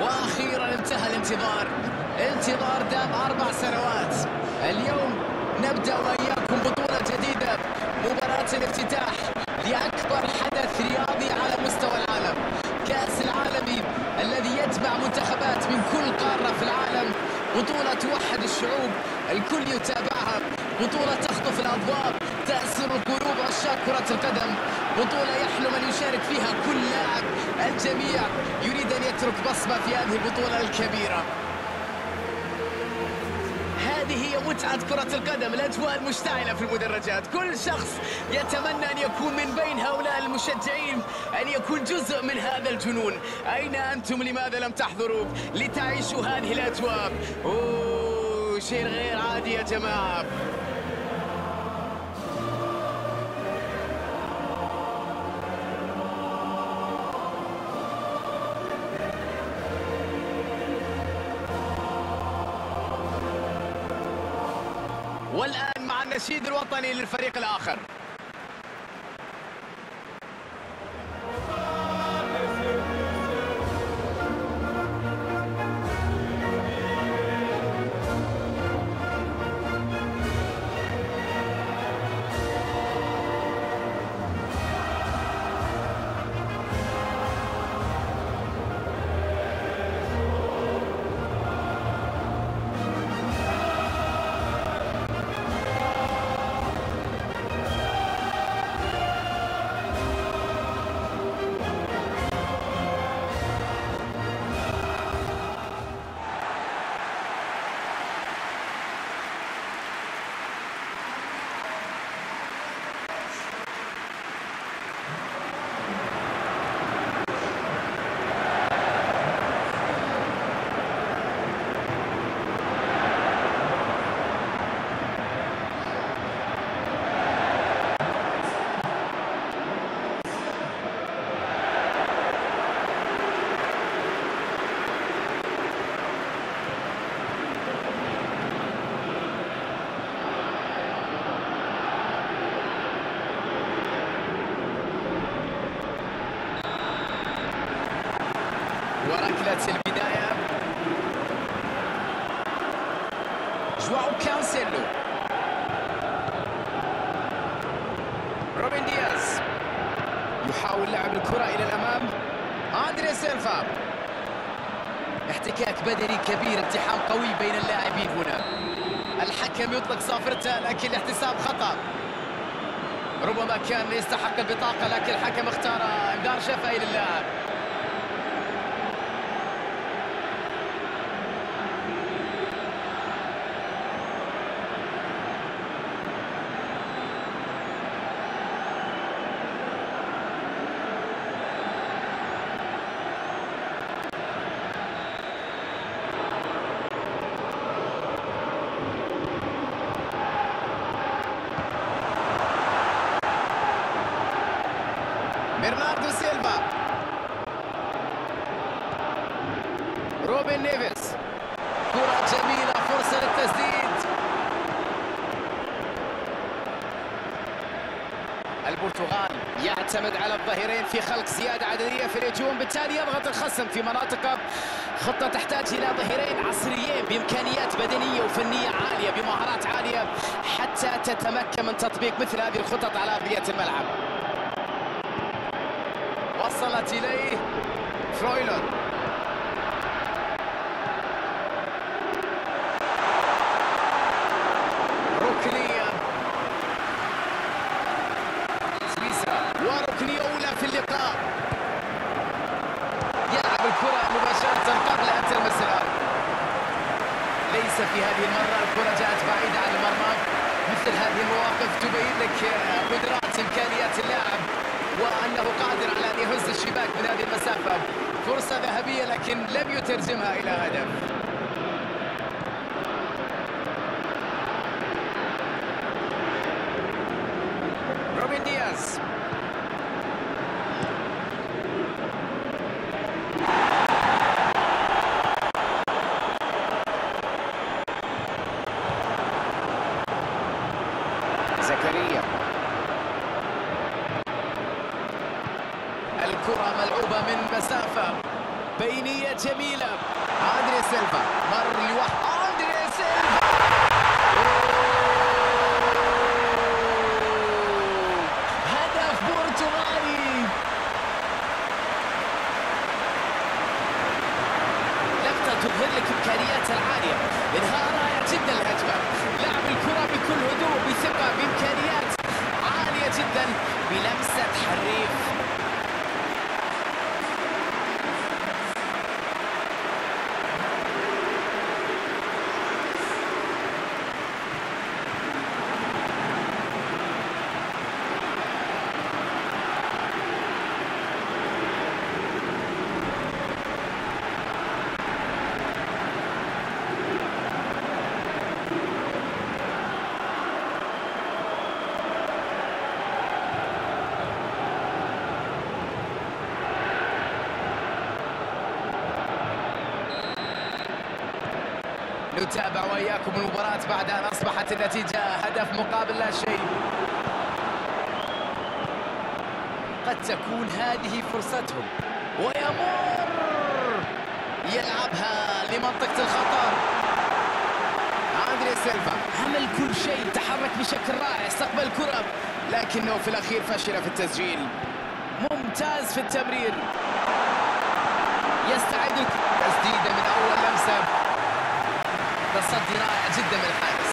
وأخيرا انتهى الانتظار. انتظار دام أربع سنوات. اليوم نبدأ وإياكم بطولة جديدة. مباراة الافتتاح لأكبر حدث رياضي على مستوى العالم. كأس العالمي الذي يجمع منتخبات من كل قارة في العالم. بطولة توحد الشعوب الكل يتابعها. بطولة تخطف الأضواء تاسر قلوب عشاق كره القدم. أن يشارك فيها كل لاعب الجميع يريد أن يترك بصمة في هذه البطولة الكبيرة. هذه هي متعة كرة القدم الأجواء المشتعلة في المدرجات. كل شخص يتمنى أن يكون من بين هؤلاء المشجعين أن يكون جزء من هذا الجنون. أين أنتم؟ لماذا لم تحضروا؟ لتعيشوا هذه الأجواء. أوه شيء غير عادي يا جماعة. النشيد الوطني للفريق الآخر. سيلفا. احتكاك بدني كبير التحام قوي بين اللاعبين هنا. الحكم يطلق صافرته لكن الاحتساب خطأ. ربما كان يستحق البطاقة لكن الحكم اختار انذار شفهي للاعب برناردو سيلفا روبن نيفيز كرة جميلة فرصة للتسديد البرتغال يعتمد على الظهيرين في خلق زيادة عددية في الهجوم بالتالي يضغط الخصم في مناطق خطة تحتاج إلى ظهيرين عصريين بإمكانيات بدنية وفنية عالية بمهارات عالية حتى تتمكن من تطبيق مثل هذه الخطط على أرضية الملعب. وصلت إليه فرويلون. ركنية سويسرا وركنية أولى في اللقاء يلعب الكرة مباشرة قبل أن تلمس الأرض ليس في هذه المرة الكرة جاءت بعيدة عن المرمى مثل هذه المواقف تبين لك قدرات إمكانيات اللاعب وأنه قادر على أن يهز الشباك من هذه المسافة فرصة ذهبية يترجمها إلى هدف روبن دياز زكريا الكرة ملعوبة من مسافة بينية جميلة. أندري سيلفا مر لوحده نتابع وإياكم المباراة بعد أن أصبحت النتيجة هدف مقابل لا شيء. قد تكون هذه فرصتهم. ويمر. يلعبها لمنطقة الخطر. أندري سيلفا. عمل كل شيء. تحرك بشكل رائع. استقبل الكرة لكنه في الأخير فشل في التسجيل. ممتاز في التمرير. يستعد تسديدة من أول لمسة. تصدي رائع جدا من الحارس.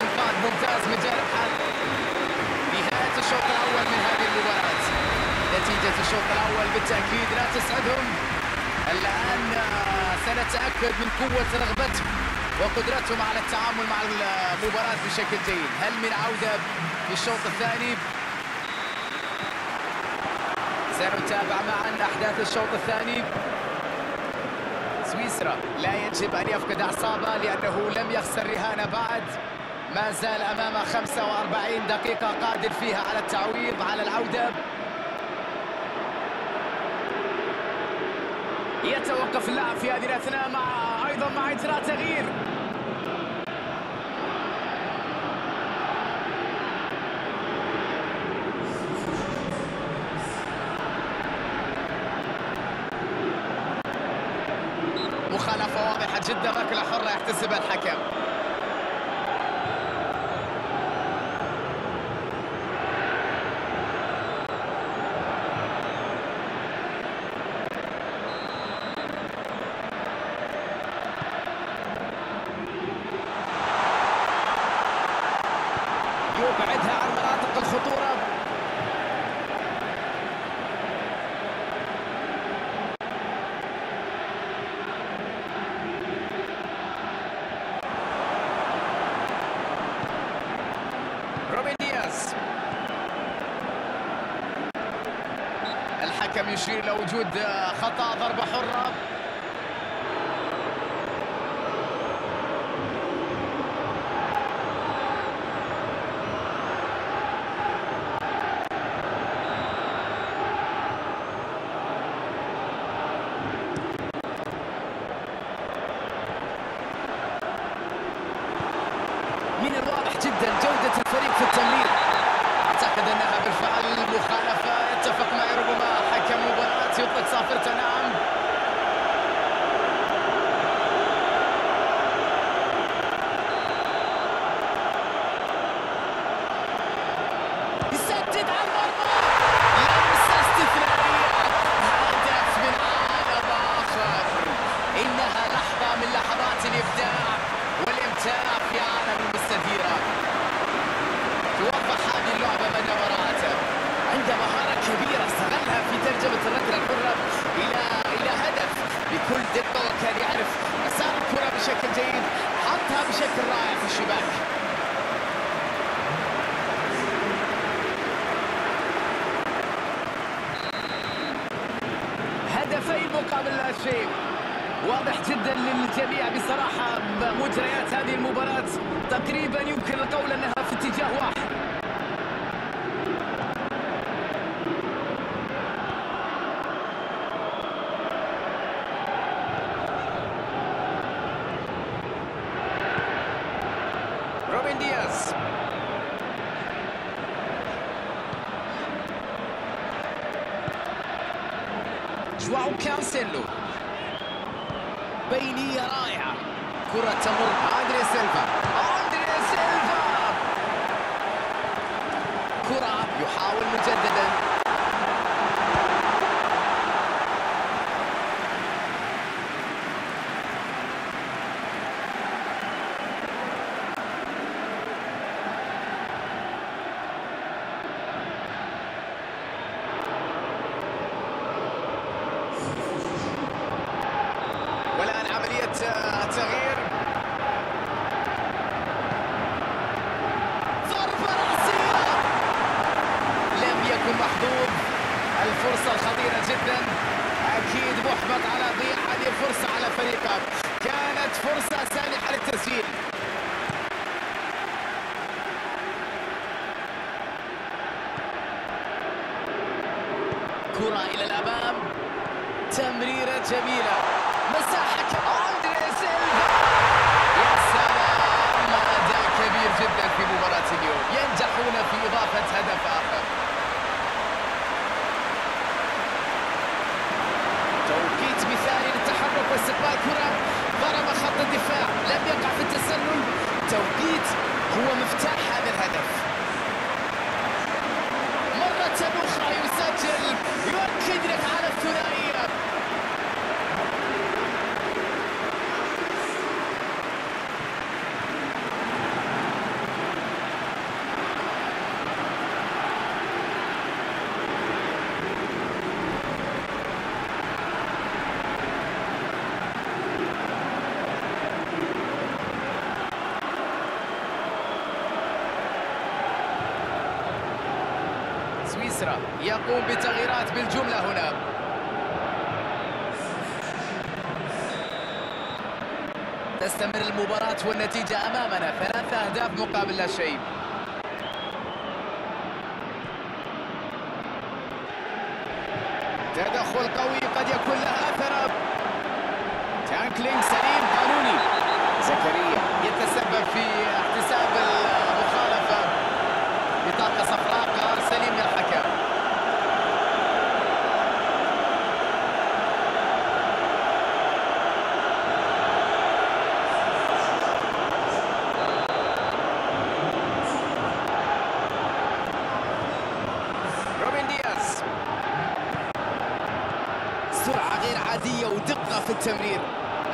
انقاذ ممتاز من جانب حال نهاية الشوط الأول من هذه المباراة. نتيجة الشوط الأول بالتأكيد لا تسعدهم. الآن سنتأكد من قوة رغبتهم وقدرتهم على التعامل مع المباراة بشكل جيد. هل من عودة في الشوط الثاني؟ سنتابع معا أحداث الشوط الثاني. سويسرا لا يجب أن يفقد أعصابه لأنه لم يخسر رهانه بعد. ما زال أمامه 45 دقيقة قادر فيها على التعويض على العودة. يتوقف اللاعب في هذه الأثناء مع أيضا مع إجراء تغيير. ركلة حرة يحتسبها الحكم. الحكم يشير إلى وجود خطأ ضربة حرة. من الواضح جدا جودة الفريق في التمرير أعتقد أنها بالفعل مباراة يطلق صافرته نعم يسدد على المرمى لمسة استثنائية هدف من عالم آخر إنها لحظة من لحظات الإبداع والإمتاع في عالم المستديرة توضح هذه اللعبة مدى براءته عنده مهارة كبيرة استغلها في ترجمة الركلة الحرة إلى إلى هدف بكل دقة وكان يعرف مسار الكرة بشكل جيد حطها بشكل رائع في الشباك هدفين مقابل لا شيء واضح جدا للجميع بصراحة مجريات هذه المباراة تقريبا يمكن القول أنها في اتجاه واحد. روبن دياز. جواو كانسيلو. بينية رائعة. كرة تمر. أندري سيلفا أندري سيلفا كرة يحاول مجددا. التغيير كرة إلى الأمام. تمريرة جميلة. مساحة أندري سيلفا. يا سلام. أداء كبير جدا في مباراة اليوم. ينجحون في إضافة هدف آخر. توقيت مثالي للتحرك واستقبال كرة. ضرب خط الدفاع. لم يقع في التسلل. توقيت هو مفتاح هذا الهدف. it out of tonight. سويسرا يقوم بتغييرات بالجملة هنا. تستمر المباراة والنتيجة أمامنا. ثلاثة أهداف مقابل لا شيء. تدخل قوي قد يكون له أثر. تانكلينج سليم التمرير.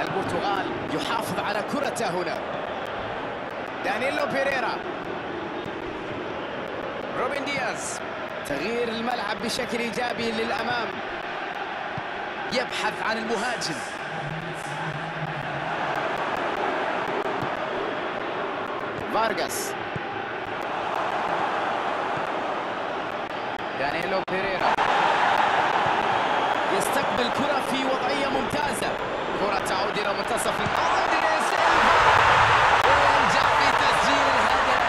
البرتغال يحافظ على كرته هنا. دانيلو بيريرا. روبن دياز. تغيير الملعب بشكل إيجابي للأمام. يبحث عن المهاجم. فارغاس. دانيلو بيريرا. يستقبل كرة في وضعية ممتازة. تعود إلى منتصف وينجح في تسجيل الهدف.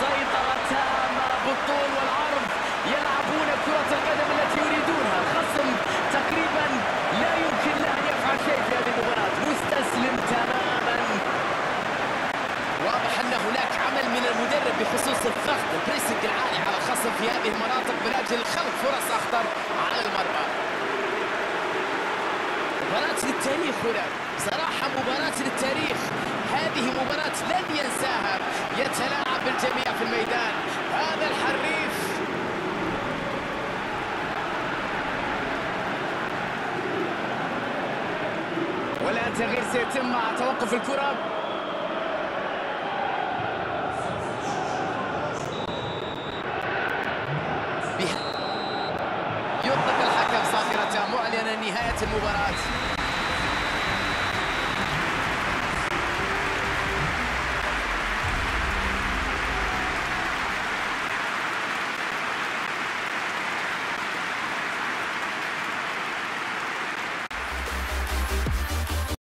سيطرة تامة بالطول والعرض. يلعبون كرة القدم التي يريدونها. تقريبا لا يمكن له أن يفعل شيء في هذه المباراة. مستسلم تماما. واضح أن هناك عمل من المدرب بخصوص الضغط. البريسنج العالي على الخصم في هذه المناطق. من أجل خلق فرص أخطر على المرمى. مباراة للتاريخ هنا. صراحة مباراة للتاريخ. هذه مباراة لن ينساها. يتلاعب الجميع في الميدان. هذا الحريف. والآن تغيير سيتم مع توقف الكرة به- يطلق الحكم صافرته معلنا نهاية المباراة